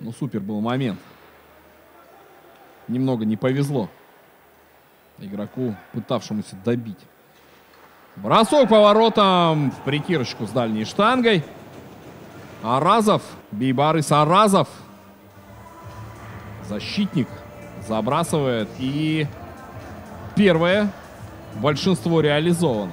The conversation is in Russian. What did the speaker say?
Ну, супер был момент. Немного не повезло игроку, пытавшемуся добить. Бросок поворотом в притирочку с дальней штангой. Аразов, Бейбарыс Аразов. Защитник забрасывает. И первое большинство реализовано.